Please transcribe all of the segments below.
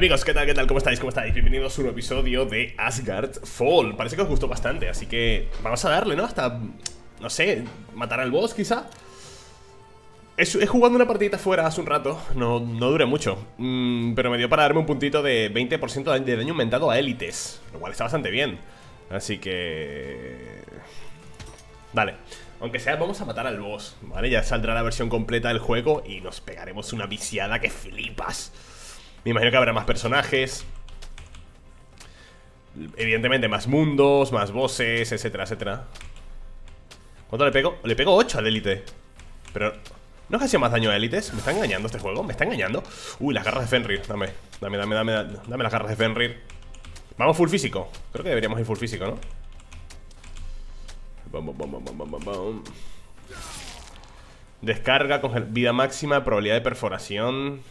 Amigos, ¿qué tal? ¿Qué tal? ¿Cómo estáis? ¿Cómo estáis? Bienvenidos a un episodio de Asgard Fall Parece que os gustó bastante, así que vamos a darle, ¿no? Hasta, no sé, matar al boss quizá He, jugado una partidita fuera hace un rato, no, no duré mucho mm, Pero me dio para darme un puntito de 20% de daño aumentado a élites Lo cual está bastante bien Así que... Vale aunque sea, vamos a matar al boss, ¿vale? Ya saldrá la versión completa del juego y nos pegaremos una viciada que flipas me imagino que habrá más personajes Evidentemente más mundos, más bosses, etcétera, etcétera ¿Cuánto le pego? Le pego 8 al élite Pero... ¿No es que hacía más daño a élites? ¿Me está engañando este juego? ¿Me está engañando? Uy, las garras de Fenrir Dame, dame, dame, dame, dame las garras de Fenrir Vamos full físico Creo que deberíamos ir full físico, ¿no? Descarga con vida máxima, probabilidad de perforación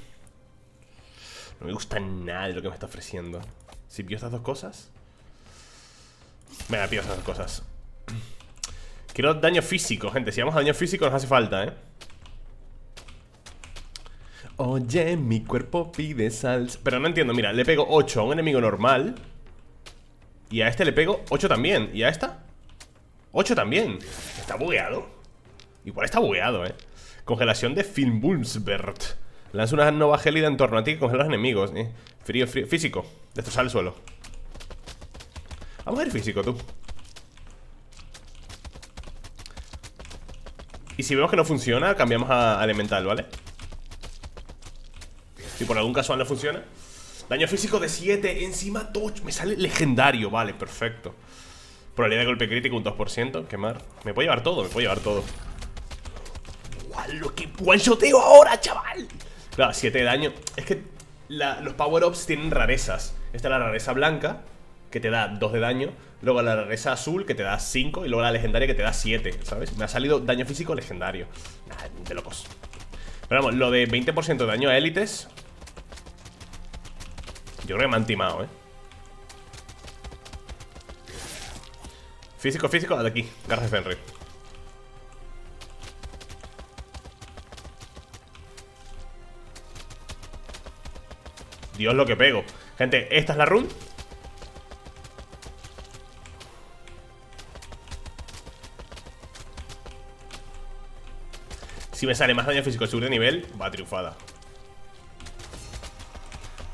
no me gusta nada de lo que me está ofreciendo. Si pido estas dos cosas Venga, pido estas dos cosas. Quiero daño físico, gente. Si vamos a daño físico nos hace falta, ¿eh? Oye, mi cuerpo pide salsa Pero no entiendo, mira, le pego 8 a un enemigo normal Y a este le pego 8 también. ¿Y a esta? 8 también. Está bugueado. Igual está bugueado, ¿eh? Congelación de Fimbulsbert Lanza una nova gélida en torno a ti que congela a los enemigos. ¿eh? Frío, frío. Físico. Destrozar el suelo. Vamos a ver físico, tú. Y si vemos que no funciona, cambiamos a elemental, ¿vale? Si por algún casual no funciona Daño físico de 7, encima touch Me sale legendario, vale, perfecto Probabilidad de golpe crítico un 2% Quemar, me puedo llevar todo, me puedo llevar todo ¡Lo que one-shoteo ahora, chaval! Claro, 7 de daño. Es que los power-ups tienen rarezas. Esta es la rareza blanca Que te da 2 de daño. Luego la rareza azul que te da 5 Y luego la legendaria que te da 7, ¿sabes? Me ha salido daño físico legendario. De locos. Pero vamos, lo de 20% de daño a élites Yo creo que me han timado, ¿eh? Físico, físico, de aquí Garras de Fenrir Dios lo que pego. Gente, esta es la run. Si me sale más daño físico subir de nivel Va triunfada.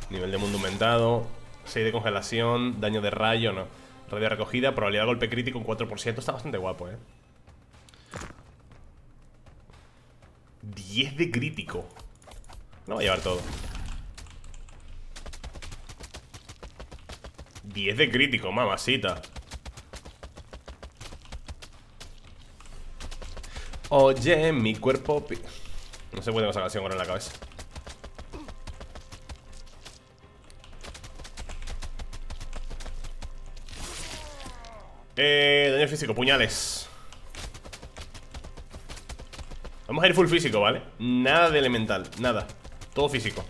Nivel de mundo aumentado 6 de congelación Daño de rayo, no. Radio recogida, probabilidad de golpe crítico un 4% Está bastante guapo, eh. 10 de crítico. No va a llevar todo 10 de crítico, mamacita. Oye, mi cuerpo... No sé puede esa canción ahora en la cabeza. Eh, daño físico, puñales. Vamos a ir full físico, ¿vale? Nada de elemental, nada. Todo físico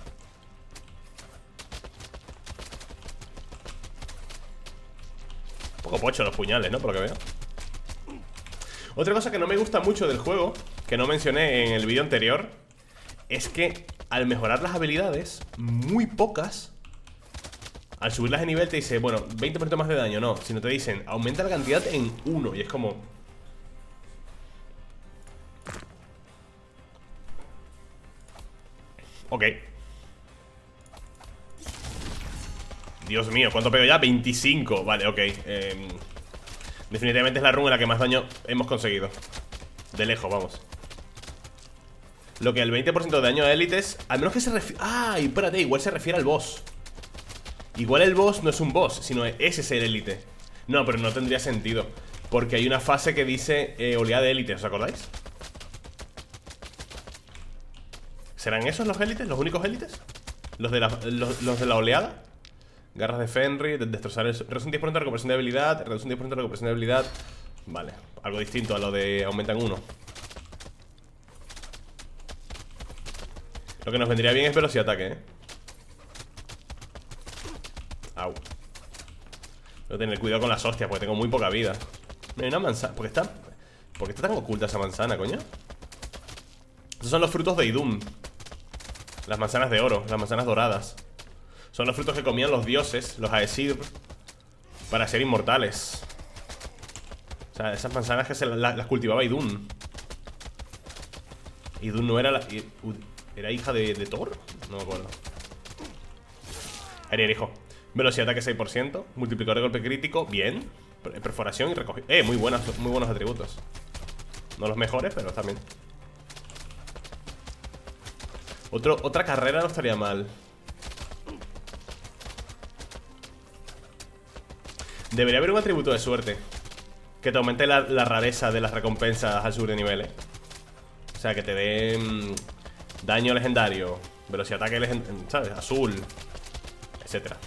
poco pocho los puñales, ¿no? Por lo que veo Otra cosa que no me gusta mucho del juego Que no mencioné en el vídeo anterior Es que al mejorar las habilidades Muy pocas Al subirlas de nivel te dice, bueno, 20% más de daño No, sino te dicen, aumenta la cantidad en 1 Y es como... Ok Dios mío, ¿cuánto pego ya? 25, vale, ok em, Definitivamente es la run en la que más daño hemos conseguido De lejos, vamos Lo que el 20% de daño a élites Al menos que se refiere... Ah, espérate, igual se refiere al boss Igual el boss no es un boss Sino ese es el élite No, pero no tendría sentido Porque hay una fase que dice eh, oleada de élites, ¿os acordáis? ¿Serán esos los élites? ¿Los únicos élites? ¿Los de la, los de la oleada? Garras de Fenrir, destrozar el... Reducción 10% de recuperación de habilidad Reducción 10% de recuperación de habilidad. Vale, algo distinto a lo de aumentan uno. Lo que nos vendría bien es velocidad de ataque, ¿eh? Au. Tengo que tener cuidado con las hostias Porque tengo muy poca vida. Mira, una manzana ¿Por qué está, ¿Por qué está tan oculta esa manzana, coño? Estos son los frutos de Idum. Las manzanas de oro Las manzanas doradas Son los frutos que comían los dioses, los Aesir Para ser inmortales. O sea, esas manzanas que se las, cultivaba Idun Idun no era la... ¿Era hija de, Thor? No me acuerdo. Ariel, hijo. Velocidad de ataque 6% Multiplicador de golpe crítico Bien. Perforación y recogida Eh, muy, buenas, muy buenos atributos. No los mejores, pero también Otro, Otra carrera no estaría mal Debería haber un atributo de suerte Que te aumente la, rareza de las recompensas al subir de niveles. O sea, que te dé mm, Daño legendario Velocidad de ataque legendario, ¿sabes? Azul Etcétera.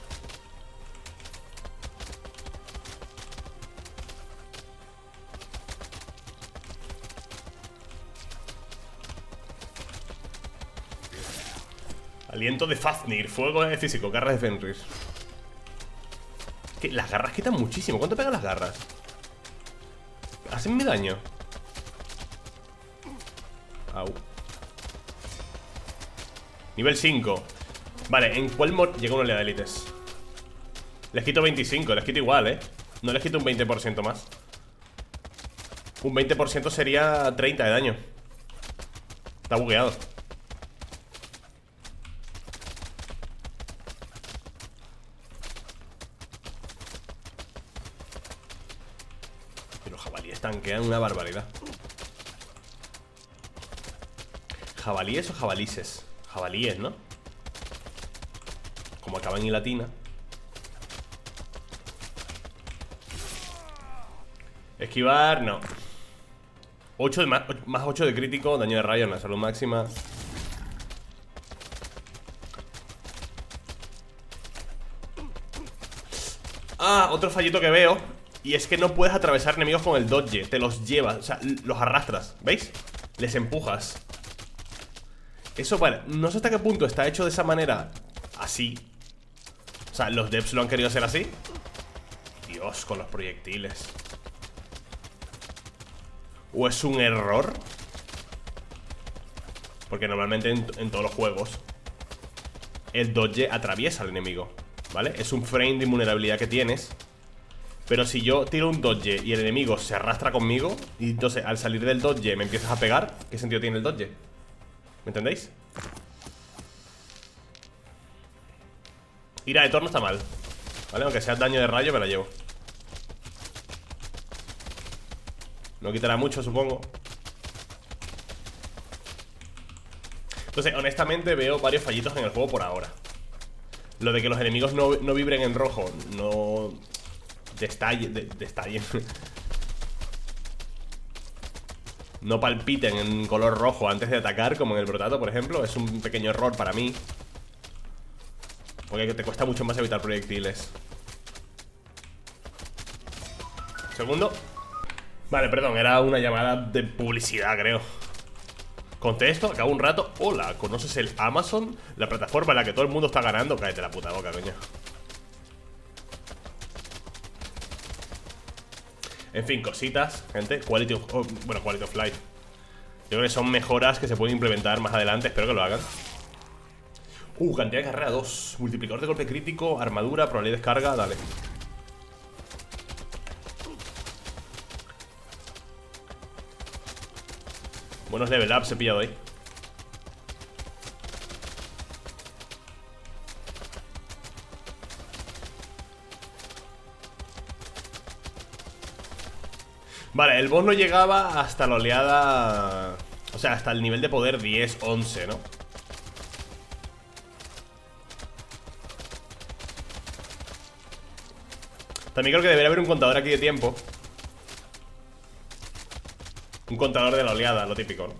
Aliento de Fafnir, fuego físico, garras de Fenris que las garras quitan muchísimo. ¿Cuánto pegan las garras? Hacen mi daño. Au. Nivel 5. Vale, ¿en cuál mod llega una oleada de élites? Les quito 25, les quito igual, ¿eh? No les quito un 20% más. Un 20% sería 30 de daño. Está bugueado. Barbaridad. ¿Jabalíes o jabalices? Jabalíes, ¿no? Como acaban en latina. Esquivar, no. 8 de más, más 8 de crítico Daño de rayo en la salud máxima. Ah, otro fallito que veo y es que no puedes atravesar enemigos con el dodge Te los llevas, o sea, los arrastras ¿Veis? Les empujas Eso, vale, no sé hasta qué punto está hecho de esa manera Así O sea, los devs lo han querido hacer así Dios, con los proyectiles ¿O es un error? Porque normalmente en, todos los juegos El dodge atraviesa al enemigo ¿Vale? Es un frame de invulnerabilidad que tienes pero si yo tiro un dodge y el enemigo se arrastra conmigo Y entonces al salir del dodge me empiezas a pegar ¿Qué sentido tiene el dodge? ¿Me entendéis? Ira de Thor no está mal ¿Vale? Aunque sea daño de rayo me la llevo No quitará mucho, supongo Entonces, honestamente veo varios fallitos en el juego por ahora Lo de que los enemigos no, no vibren en rojo No De. No palpiten en color rojo antes de atacar Como en el brotato, por ejemplo. Es un pequeño error para mí. Porque te cuesta mucho más evitar proyectiles. Segundo. Vale, perdón, era una llamada de publicidad, creo. Contesto, acabo un rato. Hola, ¿conoces el Amazon? La plataforma en la que todo el mundo está ganando. Cállate la puta boca, coño En fin, cositas, gente. Quality of, oh, Bueno, quality of life. Yo creo que son mejoras que se pueden implementar más adelante. Espero que lo hagan. Uh, cantidad de carrera 2 Multiplicador de golpe crítico, armadura, probabilidad de descarga Dale. Buenos level ups he pillado ahí Vale, el boss no llegaba hasta la oleada... O sea, hasta el nivel de poder 10, 11, ¿no? También creo que debería haber un contador aquí de tiempo Un contador de la oleada, lo típico, ¿no?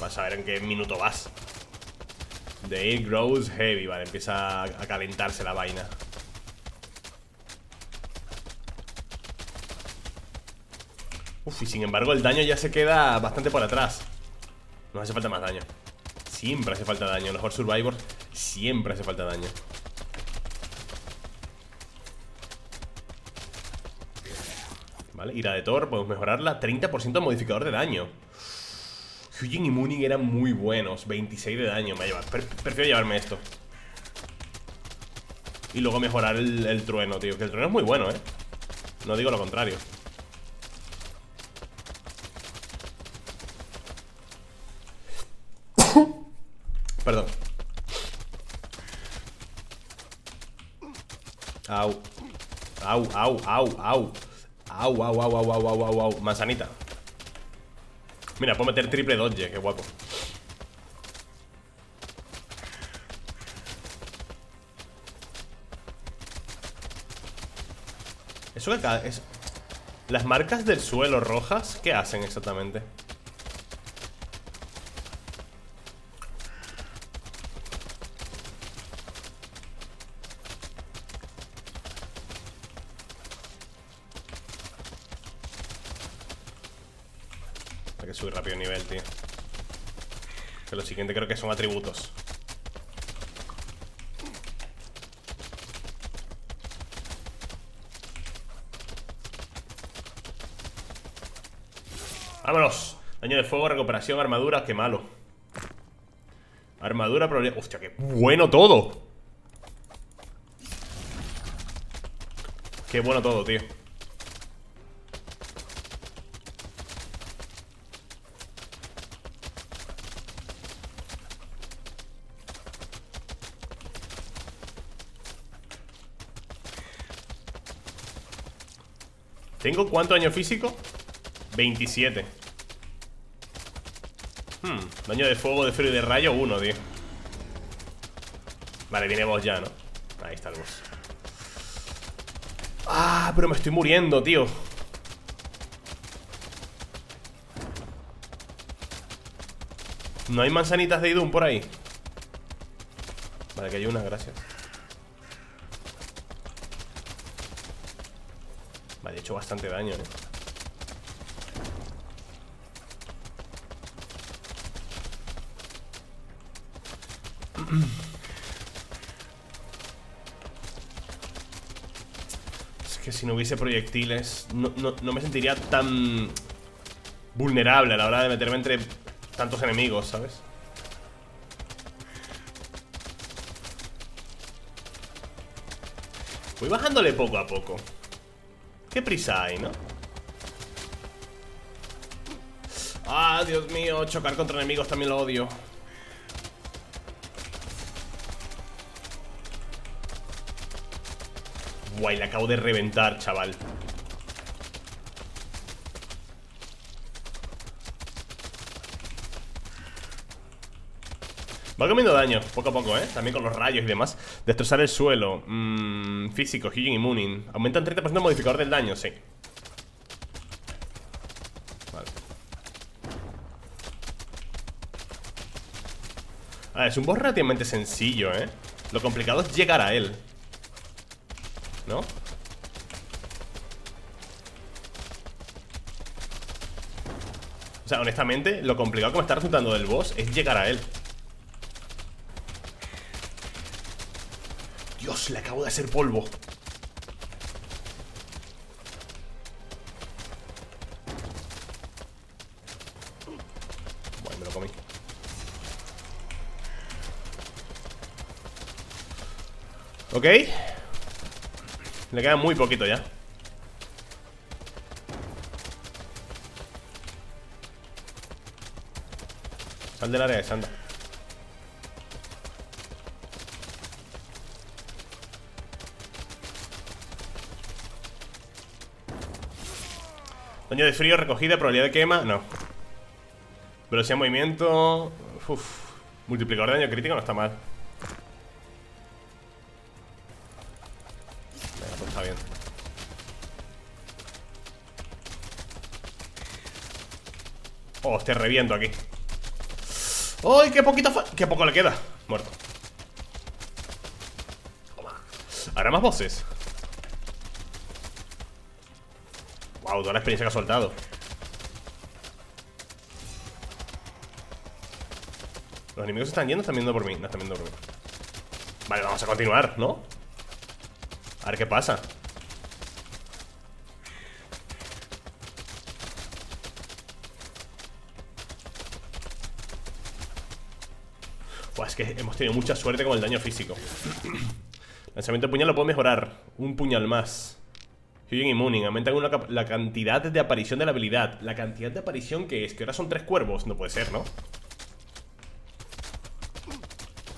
Para saber en qué minuto vas The air grows heavy, vale, empieza a calentarse la vaina Uf, y sin embargo el daño ya se queda bastante por atrás. No hace falta más daño. Siempre hace falta daño. Los Horse Survivors siempre hace falta daño. Vale, ira de Thor, podemos mejorarla. 30% de modificador de daño. Hyujin y Mooning eran muy buenos. 26 de daño me llevar Prefiero llevarme esto. Y luego mejorar el, el trueno, tío Que el trueno es muy bueno, ¿eh? No digo lo contrario Perdón Au Au, au, au, au Au, au, au, au, au, au, au, Manzanita. Mira, puedo meter triple dodge, qué guapo. Eso que acá es... Las marcas del suelo rojas, ¿qué hacen exactamente? Hay que subir rápido el nivel, tío Que lo siguiente creo que son atributos. Vámonos. Daño de fuego, recuperación, armadura Qué malo. Armadura, problema Hostia, qué bueno todo. Qué bueno todo, tío ¿Tengo cuánto daño físico? 27 hmm, Daño de fuego, de frío y de rayo 1, tío Vale, viene boss ya, ¿no? Ahí está el boss Ah, pero me estoy muriendo, tío ¿No hay manzanitas de Idun por ahí? Vale, que hay una, gracias Vale, he hecho daño, ¿eh? Es que si no hubiese proyectiles no, me sentiría tan vulnerable a la hora de meterme entre tantos enemigos, ¿sabes? Voy bajándole poco a poco ¿Qué prisa hay, no? Ah, Dios mío, chocar contra enemigos también lo odio Guay, le acabo de reventar, chaval Va comiendo daño, poco a poco, ¿eh? También con los rayos y demás. Destrozar el suelo. Mm, Físico, healing y mooning. Aumentan 30% el modificador del daño, sí. Vale. Ah, es un boss relativamente sencillo, ¿eh? Lo complicado es llegar a él. ¿No? O sea, honestamente, lo complicado que me está resultando del boss es llegar a él Dios, le acabo de hacer polvo. Bueno, me lo comí. Ok. Le queda muy poquito ya. Sal del área de Sanda Daño de frío, recogida, probabilidad de quema No Velocidad de movimiento Uf. Multiplicador de daño crítico no está mal Oh, te reviento aquí ¡Ay, qué poquito! ¡Qué poco le queda! Muerto Ahora más voces Wow, toda la experiencia que ha soltado Los enemigos están yendo, están viendo por mí No están viendo por mí Vale, vamos a continuar, ¿no? A ver qué pasa es que hemos tenido mucha suerte con el daño físico Lanzamiento de puñal lo puedo mejorar. Un puñal más. Healing y Mooning. Aumentan la cantidad de aparición de la habilidad. ¿La cantidad de aparición que es? Que ahora son tres cuervos. No puede ser, ¿no?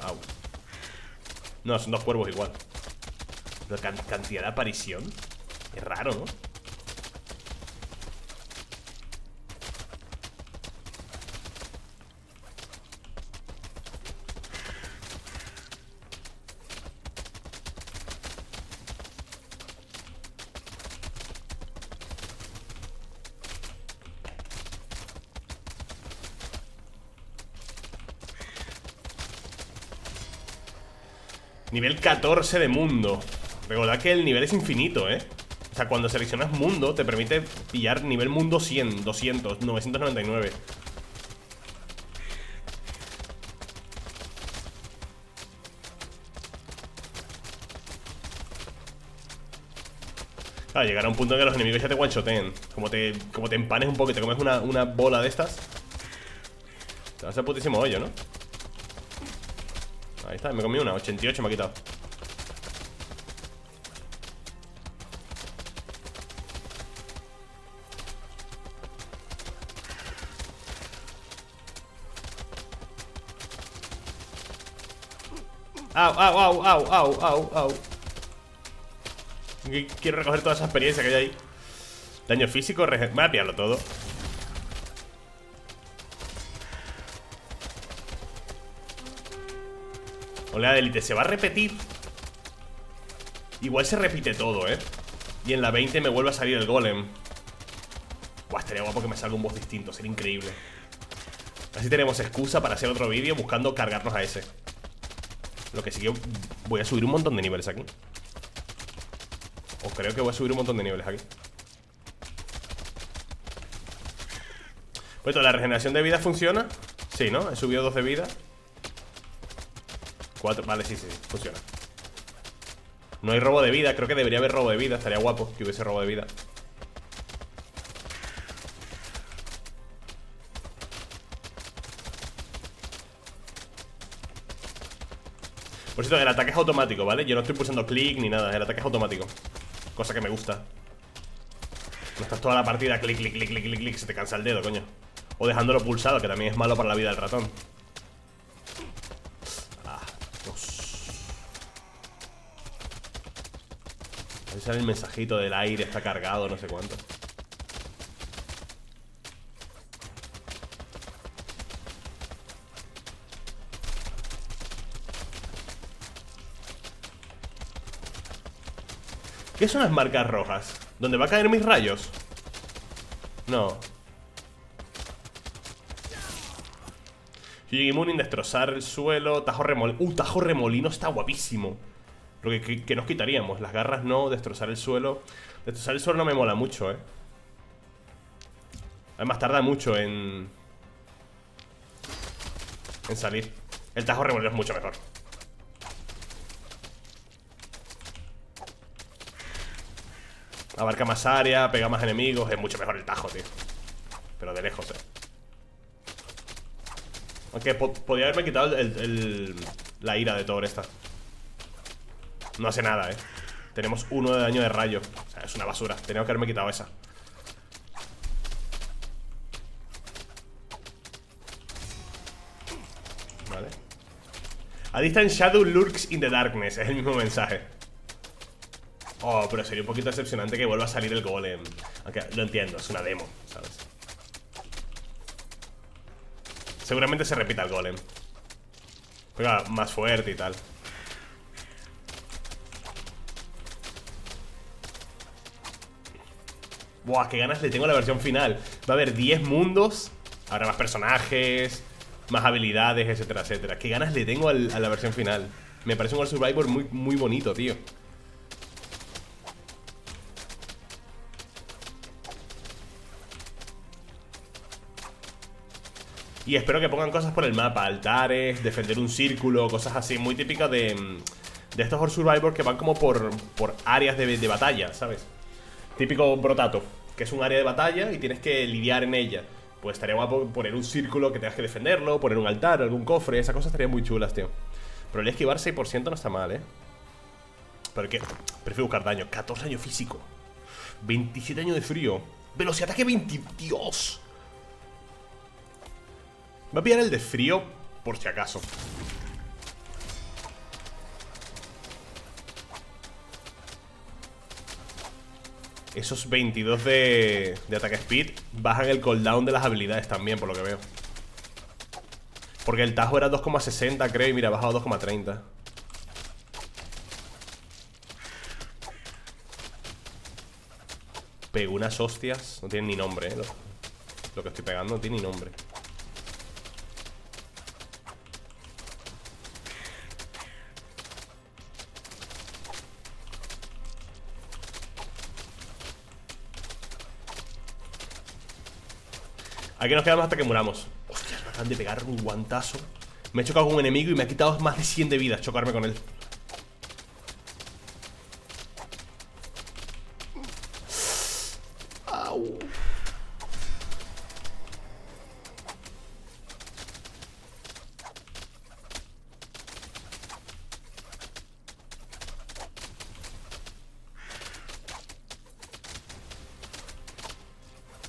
Au. No, son dos cuervos igual. La cantidad de aparición. Es raro, ¿no? Nivel 14 de mundo Recordad que el nivel es infinito, ¿eh? O sea, cuando seleccionas mundo Te permite pillar nivel mundo 100, 200, 999 Claro, llegará un punto en que los enemigos ya te one Como te, como te empanes un poco y te comes una, una bola de estas Te va a putísimo hoyo, ¿no? Ahí está, me comí una, 88 me ha quitado Au, au, au, au, au, au, au. Quiero recoger toda esa experiencia que hay ahí. Daño físico, voy a pillarlo todo Oleada de élite, se va a repetir. Igual se repite todo, ¿eh? Y en la 20 me vuelve a salir el golem. Buah, estaría guapo que me salga un boss distinto Sería increíble. Así tenemos excusa para hacer otro vídeo buscando cargarnos a ese. Lo que sí que voy a subir un montón de niveles aquí. O creo que voy a subir un montón de niveles aquí. Pues ¿la regeneración de vida funciona? Sí, ¿no? He subido dos de vida Vale, sí, sí, funciona. No hay robo de vida Creo que debería haber robo de vida Estaría guapo que hubiese robo de vida. Por cierto, el ataque es automático, ¿vale? Yo no estoy pulsando clic ni nada El ataque es automático. Cosa que me gusta. No estás toda la partida clic, clic, clic, clic, clic, clic Se te cansa el dedo, coño. O dejándolo pulsado, que también es malo para la vida del ratón sale el mensajito del aire, está cargado, no sé cuánto. ¿Qué son las marcas rojas? ¿Dónde va a caer mis rayos? No Mooning, destrozar el suelo Tajo remolino Uh, tajo remolino está guapísimo lo que, nos quitaríamos. Las garras no, destrozar el suelo. Destrozar el suelo no me mola mucho, ¿eh? Además tarda mucho en... En salir. El tajo remolino es mucho mejor. Abarca más área, pega más enemigos Es mucho mejor el tajo, tío Pero de lejos, eh Aunque podría haberme quitado la ira de todo esta no hace nada, eh. Tenemos uno de daño de rayo. O sea, es una basura. Tenía que haberme quitado esa. Vale. A distant shadow lurks in the darkness. Es el mismo mensaje. Oh, pero sería un poquito decepcionante que vuelva a salir el golem. Aunque lo entiendo, es una demo, ¿sabes? Seguramente se repita el golem. Venga, más fuerte y tal Buah, qué ganas le tengo a la versión final. Va a haber 10 mundos Habrá más personajes Más habilidades, etcétera, etcétera. Qué ganas le tengo a la versión final. Me parece un World Survivor muy, muy bonito, tío. Y espero que pongan cosas por el mapa Altares, defender un círculo Cosas así, muy típicas de, de estos World Survivor Que van como por, por áreas de, de batalla, ¿sabes? Típico brotato, que es un área de batalla y tienes que lidiar en ella. Pues estaría guapo poner un círculo que tengas que defenderlo, poner un altar, algún cofre, esas cosas estarían muy chulas, tío. Pero el esquivar 6% no está mal, ¿eh? Pero que prefiero buscar daño 14 años físico 27 años de frío Velocidad ataque 20 Dios Voy a pillar el de frío Por si acaso Esos 22 de, de ataque speed Bajan el cooldown de las habilidades también Por lo que veo. Porque el tajo era 2,60 creo Y mira, ha bajado a 2,30 Pego unas hostias No tienen ni nombre, eh lo, que estoy pegando no tiene ni nombre Aquí nos quedamos hasta que muramos. Hostia, me acaban de pegar un guantazo. Me he chocado con un enemigo y me ha quitado más de 100 de vida Chocarme con él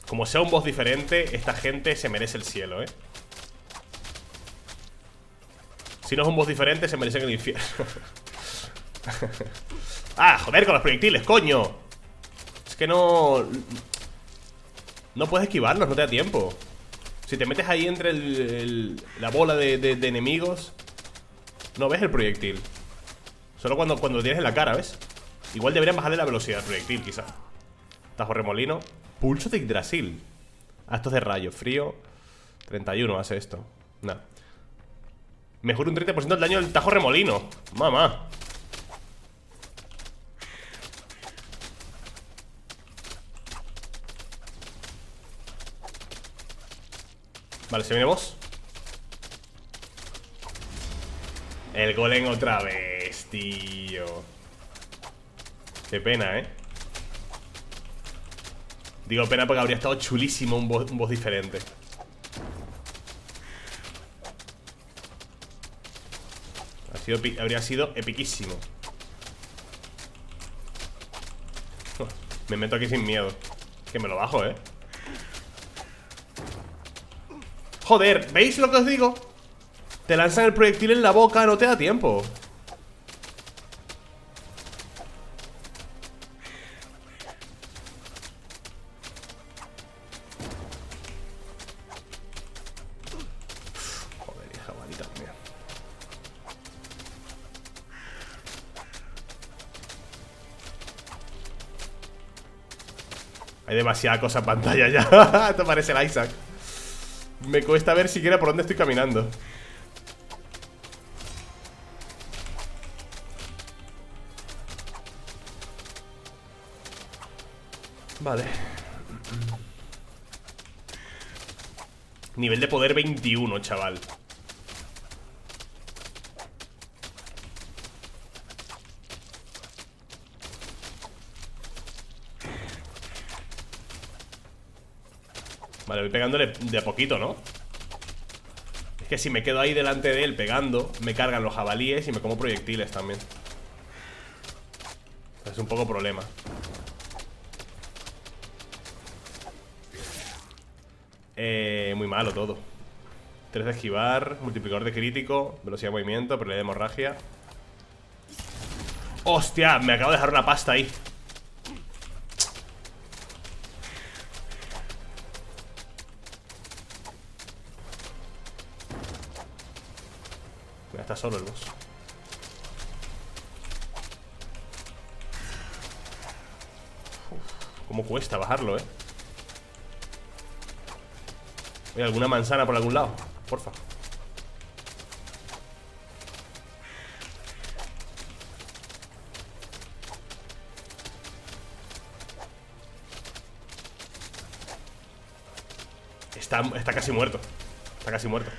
Como sea un boss diferente, esta gente se merece el cielo, ¿eh? Si no es un boss diferente, se merecen el infierno ¡Ah, joder, con los proyectiles, coño! Es que no... No puedes esquivarlos, no te da tiempo Si te metes ahí entre la bola de, enemigos No ves el proyectil Solo cuando, cuando lo tienes en la cara, ¿ves? Igual deberían bajarle la velocidad al proyectil, quizá Tajo remolino Pulso de Yggdrasil. Ah, esto es de rayo, frío. 31 hace esto. Nada Mejor un 30% el daño del tajo remolino. Mamá. Vale, se viene vos El golem otra vez, tío. Qué pena, eh Digo, pena porque habría estado chulísimo un boss, diferente habría sido epiquísimo Me meto aquí sin miedo Que me lo bajo, ¿eh? Joder, ¿veis lo que os digo? Te lanzan el proyectil en la boca, no te da tiempo demasiada cosa pantalla ya. Esto parece el Isaac. Me cuesta ver siquiera por dónde estoy caminando. Vale. Nivel de poder 21, chaval voy pegándole de a poquito, ¿no? Es que si me quedo ahí delante de él pegando Me cargan los jabalíes y me como proyectiles también. Es un poco problema. Eh, Muy malo todo. 3 de esquivar, multiplicador de crítico Velocidad de movimiento, probabilidad de hemorragia. ¡Hostia! Me acabo de dejar una pasta ahí solo el boss. cómo cuesta bajarlo, eh. ¿Hay alguna manzana por algún lado? Porfa. Está, está casi muerto. Está casi muerto.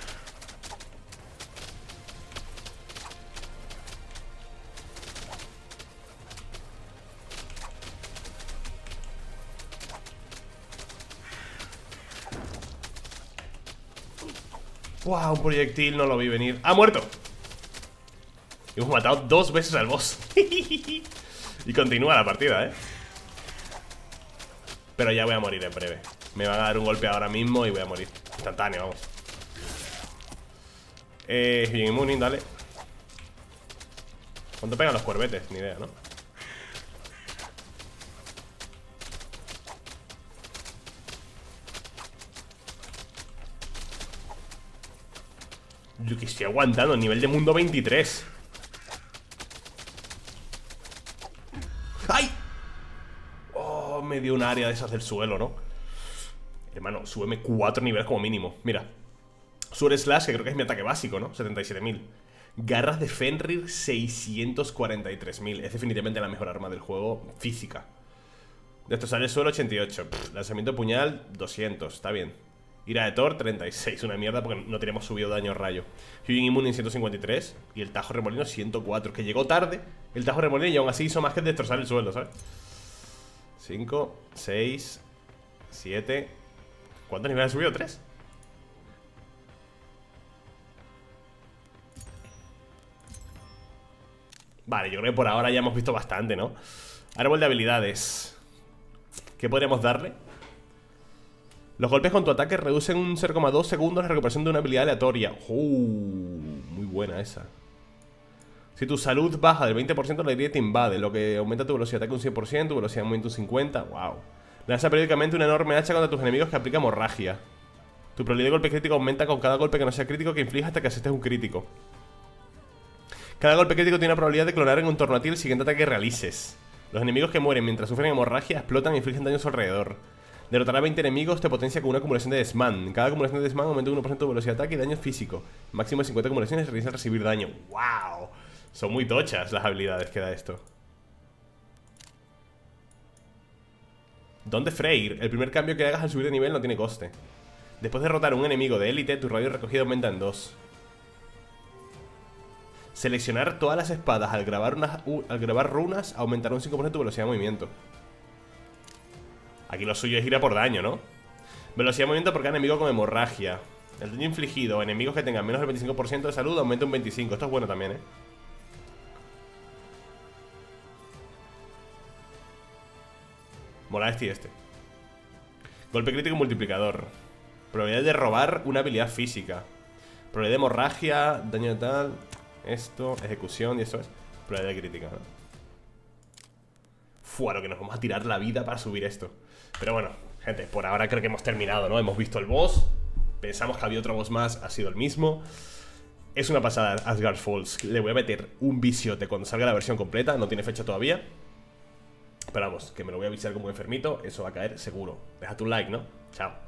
¡Wow! Un proyectil, no lo vi venir ¡Ha muerto! Hemos matado dos veces al boss Y continúa la partida, ¿eh? Pero ya voy a morir en breve Me van a dar un golpe ahora mismo y voy a morir Instantáneo, vamos Eh, bien inmune, dale ¿Cuánto pegan los cuervetes? Ni idea, ¿no? Yo que estoy aguantando, nivel de mundo 23 ¡Ay! Oh, me dio un área de esas del suelo, ¿no? Hermano, súbeme 4 niveles como mínimo. Mira Sword Slash, que creo que es mi ataque básico, ¿no? 77.000 Garras de Fenrir 643.000 Es definitivamente la mejor arma del juego física. Destrozar el suelo 88 Lanzamiento puñal 200, está bien Ira de Thor 36, una mierda porque no tenemos subido daño rayo Healing Immune 153 Y el Tajo Remolino 104 Que llegó tarde el Tajo Remolino y aún así hizo más que destrozar el suelo, ¿sabes? 5, 6, 7 ¿Cuántos niveles ha subido? ¿3? Vale, yo creo que por ahora ya hemos visto bastante, ¿no? Árbol de habilidades ¿Qué podríamos darle? Los golpes con tu ataque reducen un 0,2 segundos la recuperación de una habilidad aleatoria. Uh, muy buena esa. Si tu salud baja del 20% la habilidad te invade Lo que aumenta tu velocidad de ataque un 100%, tu velocidad de movimiento un 50% Wow. Lanza periódicamente una enorme hacha contra tus enemigos que aplica hemorragia. Tu probabilidad de golpe crítico aumenta con cada golpe que no sea crítico que inflige hasta que aceptes un crítico. Cada golpe crítico tiene la probabilidad de clonar en un torno el siguiente ataque que realices. Los enemigos que mueren mientras sufren hemorragia explotan y infligen daño a su alrededor. Derrotar a 20 enemigos te potencia con una acumulación de desman. Cada acumulación de desman aumenta 1% de velocidad de ataque y daño físico. Máximo de 50 acumulaciones realiza recibir daño. ¡Wow! Son muy tochas las habilidades que da esto. Don de Freyr. El primer cambio que hagas al subir de nivel no tiene coste. Después de derrotar a un enemigo de élite, tu radio recogido aumenta en 2. Seleccionar todas las espadas al grabar, al grabar runas aumentará un 5% tu velocidad de movimiento. Aquí lo suyo es ir a por daño, ¿no? Velocidad de movimiento por cada enemigo con hemorragia. El daño infligido enemigos que tengan menos del 25% de salud aumenta un 25%. Esto es bueno también, ¿eh? Mola este y este. Golpe crítico multiplicador. Probabilidad de robar una habilidad física. Probabilidad de hemorragia, daño de tal. Esto, ejecución y eso es probabilidad crítica, ¿no? Fua, lo que nos vamos a tirar la vida para subir esto. Pero bueno, gente, por ahora creo que hemos terminado, ¿no? Hemos visto el boss Pensamos que había otro boss más, ha sido el mismo. Es una pasada Asgard Falls. Le voy a meter un visiote cuando salga la versión completa No tiene fecha todavía. Pero vamos, que me lo voy a avisar como enfermito Eso va a caer seguro. Deja tu like, ¿no? Chao